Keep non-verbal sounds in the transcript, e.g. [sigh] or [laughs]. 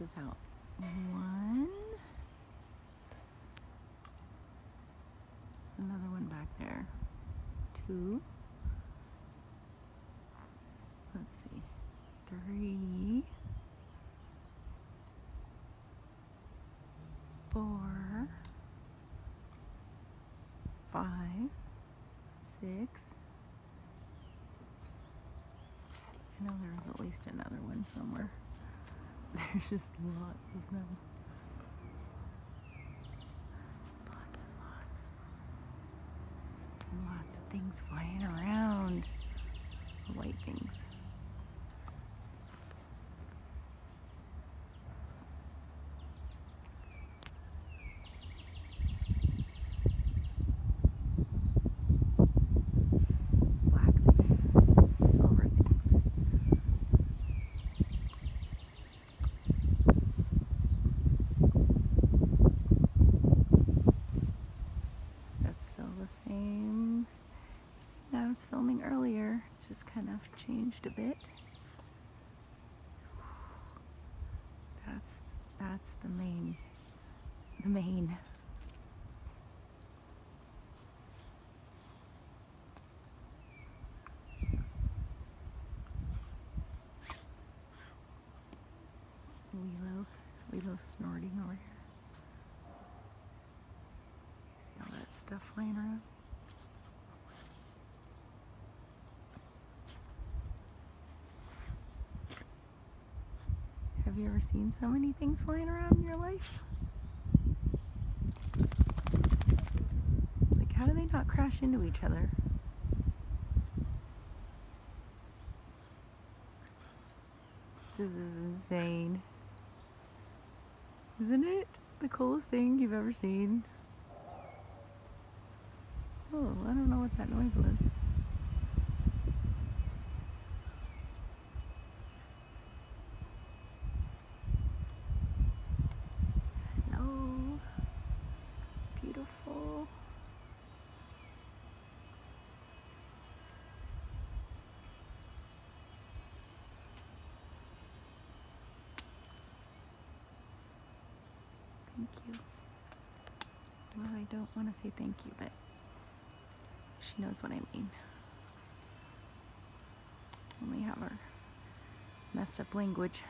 this out. One. There's Another one back there. Two. Let's see. Three. Four. Five. Six. I know there's at least another one somewhere. [laughs] There's just lots of them. Lots and lots. And lots of things flying around. White things. Black things. Silver things. That's still the same that I was filming earlier, just kind of changed a bit. That's that's the main the main. Lilo, Lilo snorting over here. See all that stuff flying around? You ever seen so many things flying around in your life? Like, how do they not crash into each other? This is insane. Isn't it the coolest thing you've ever seen? Oh, I don't know what that noise was. Beautiful. Thank you. Well, I don't want to say thank you, but she knows what I mean. We have our messed up language.